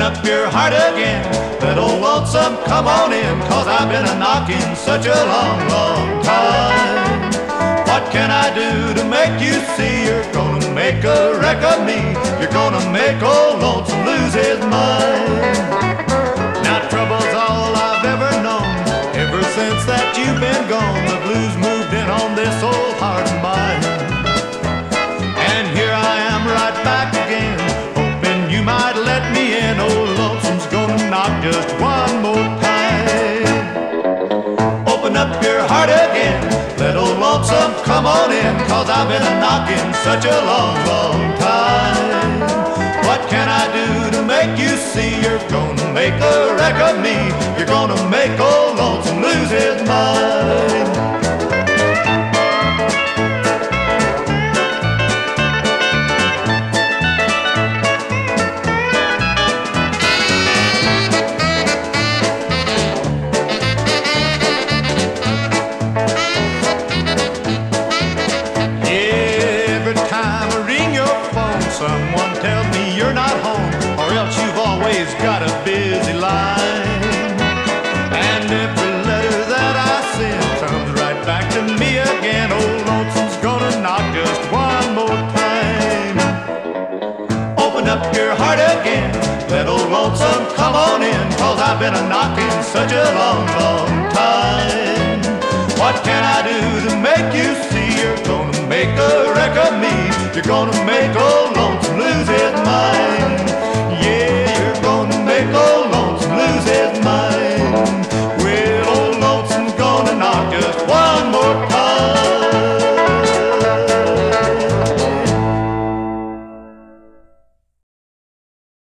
open up your heart again. Little lonesome, come on in, cause I've been a knocking such a long, long time. What can I do to make you see you're gonna make a wreck of me? You're gonna make old lonesome lose his mind. Let me in. Oh old lonesome's gonna knock just one more time. Open up your heart again, let oh old lonesome come on in, cause I've been a knocking such a long, long time. What can I do to make you see you're gonna make a wreck of me? You're gonna make oh old lonesome lose his mind. You're not home, or else you've always got a busy line. And every letter that I send comes right back to me again. Old lonesome's gonna knock just one more time. Open up your heart again, let old lonesome come on in, cause I've been a knocking such a long, long time. What can I do to make you You're gonna make old lonesome lose his mind.